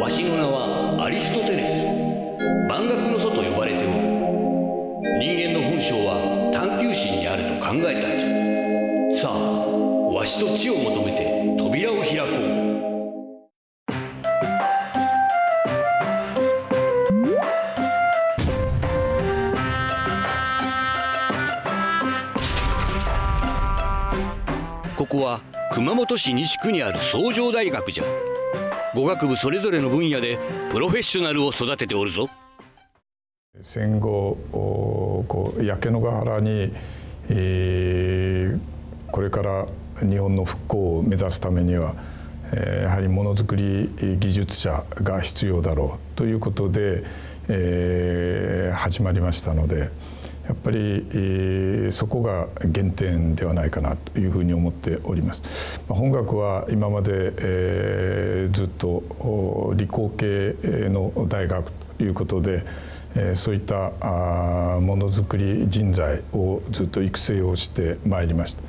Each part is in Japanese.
わしの名はアリストテレス。万学の祖と呼ばれておる人間の本性は探求心にあると考えたんじゃ。さあわしと知を求めて扉を開こう。ここは熊本市西区にある創上大学じゃ。語学部それぞれの分野でプロフェッショナルを育てておるぞ。戦後こう焼け野ヶ原に、えー、これから日本の復興を目指すためにはやはりものづくり技術者が必要だろうということで、えー、始まりましたのでやっぱり、えー、そこが原点ではないかなというふうに思っております。本学は今まで、えー、ずっと理工系の大学ということでそういったものづくり人材をずっと育成をしてまいりました。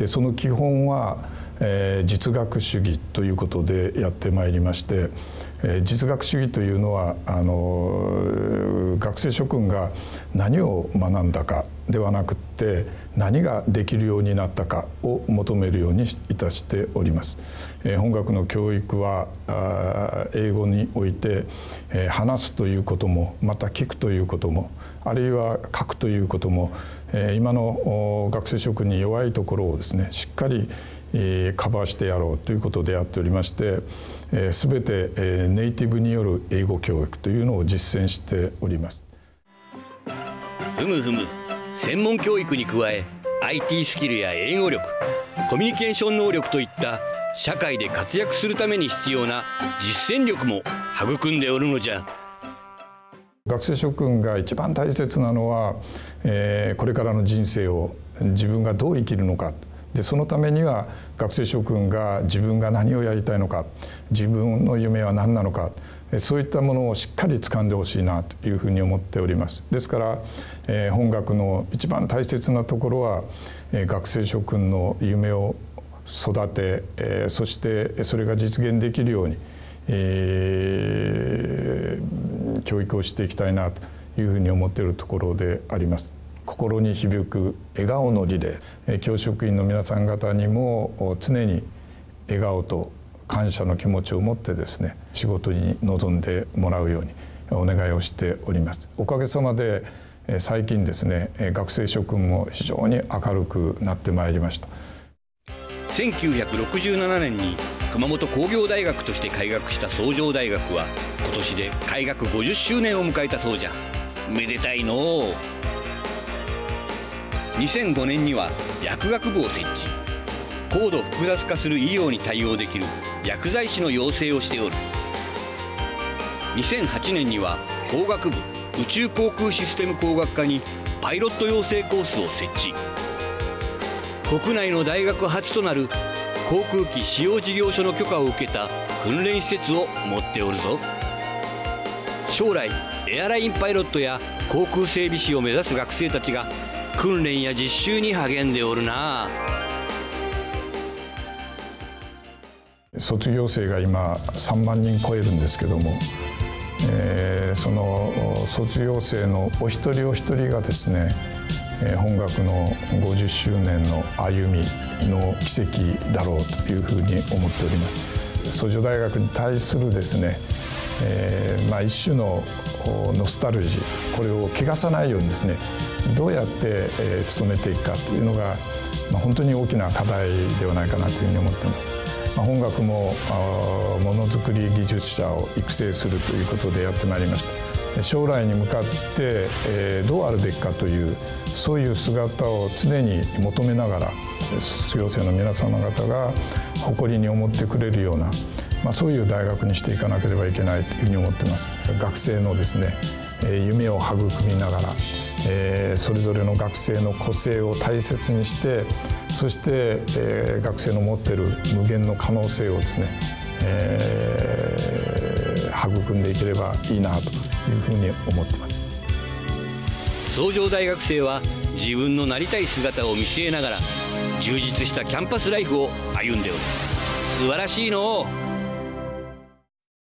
でその基本は、えー、実学主義ということでやってまいりまして、えー、実学主義というのはあの学生諸君が何を学んだかではなくって何ができるようになったかを求めるようにいたしております。本学の教育は英語において、話すということもまた聞くということもあるいは書くということも今の学生諸君に弱いところをですねしっかりカバーしてやろうということでやっておりまして全てネイティブによる英語教育というのを実践しておりますふむふむ専門教育に加え IT スキルや英語力コミュニケーション能力といった社会で活躍するために必要な実践力も育んでおるのじゃ。学生諸君が一番大切なのは、えー、これからの人生を自分がどう生きるのかでそのためには学生諸君が自分が何をやりたいのか自分の夢は何なのかそういったものをしっかり掴んでほしいなというふうに思っておりますですから、えー、本学の一番大切なところは、えー、学生諸君の夢を育て、えー、そしてそれが実現できるように、えー、教育をしていきたいなというふうに思っているところであります。心に響く笑顔のリレー教職員の皆さん方にも常に笑顔と感謝の気持ちを持ってですね仕事に臨んでもらうようにお願いをしております。おかげさまで最近ですね学生諸君も非常に明るくなってまいりました。1967年に熊本工業大学として開学した創上大学は今年で開学50周年を迎えたそうじゃ。めでたいの2005年には薬学部を設置。高度複雑化する医療に対応できる薬剤師の養成をしておる。2008年には工学部宇宙航空システム工学科にパイロット養成コースを設置。国内の大学初となる航空機使用事業所の許可を受けた訓練施設を持っておるぞ。将来エアラインパイロットや航空整備士を目指す学生たちが訓練や実習に励んでおるなあ。卒業生が今3万人超えるんですけども、えー、その卒業生のお一人お一人がですね本学の50周年の歩みの奇跡だろうというふうに思っております。創上大学に対するですね、えー、まあ一種のノスタルジーこれを汚さないようにですねどうやって、えー、努めていくかというのが、まあ、本当に大きな課題ではないかなというふうに思っています。まあ、本学もものづくり技術者を育成するということでやってまいりました。将来に向かって、えどうあるべきかというそういう姿を常に求めながら卒業生の皆様方が誇りに思ってくれるような、まあ、そういう大学にしていかなければいけないというふうに思ってます。学生のですね夢を育みながら、えそれぞれの学生の個性を大切にしてそして、え学生の持っている無限の可能性をですね、えー、育んでいければいいなというふうに思ってます。創上大学生は自分のなりたい姿を見据えながら充実したキャンパスライフを歩んでおる。素晴らしいの